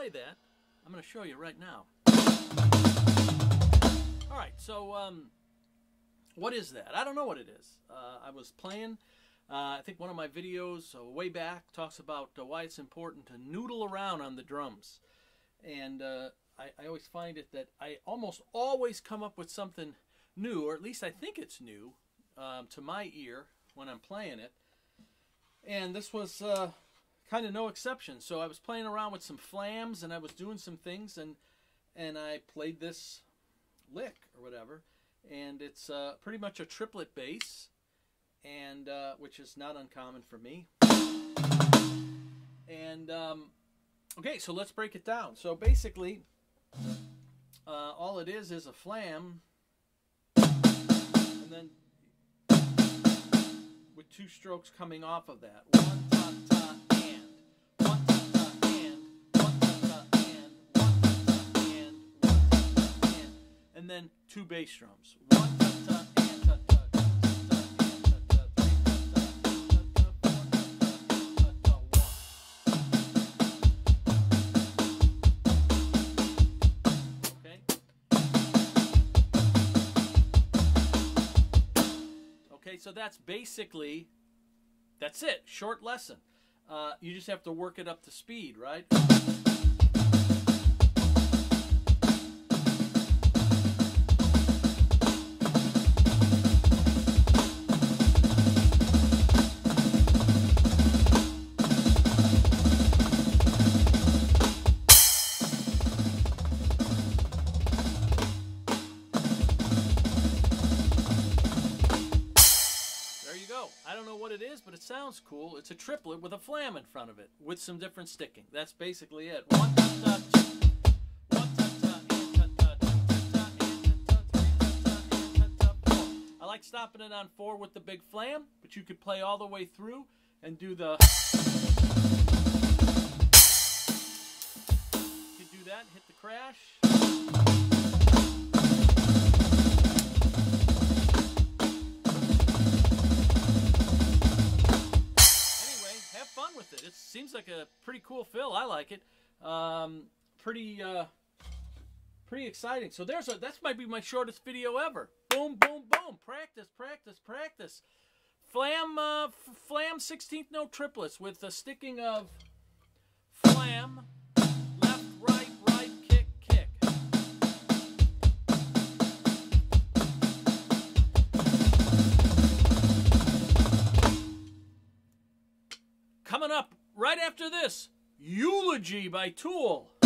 I'm going to show you right now. All right, so um, what is that? I don't know what it is. Uh, I was playing. Uh, I think one of my videos uh, way back talks about uh, why it's important to noodle around on the drums. And uh, I, I always find it that I almost always come up with something new, or at least I think it's new um, to my ear when I'm playing it. And this was uh, kind of no exception. So I was playing around with some flams and I was doing some things and and I played this lick or whatever. And it's uh, pretty much a triplet bass, and uh, which is not uncommon for me. And um, okay, so let's break it down. So basically, uh, all it is is a flam, and then with two strokes coming off of that. One ta ta one. Okay. Okay, so that's basically that's it. Short lesson. Uh, you just have to work it up to speed, right? What it is, but it sounds cool. It's a triplet with a flam in front of it, with some different sticking. That's basically it. I like stopping it on four with the big flam, but you could play all the way through and do the. You could do that, hit the crash. Seems like a pretty cool fill. I like it. Um, pretty, uh, pretty exciting. So there's a that might be my shortest video ever. Boom, boom, boom. Practice, practice, practice. Flam, uh, flam 16th note triplets with the sticking of flam, this, Eulogy by Tool.